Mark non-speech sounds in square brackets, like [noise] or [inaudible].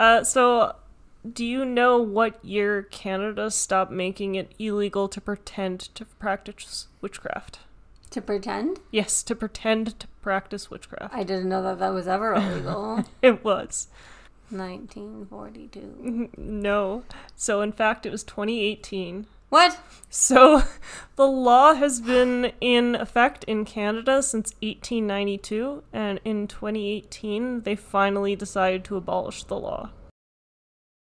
Uh, so, do you know what year Canada stopped making it illegal to pretend to practice witchcraft? To pretend? Yes, to pretend to practice witchcraft. I didn't know that that was ever illegal. [laughs] It was. 1942. [laughs] No. So, in fact, it was 2018. What? So, [laughs] the law has been in effect in Canada since 1892, and in 2018, they finally decided to abolish the law.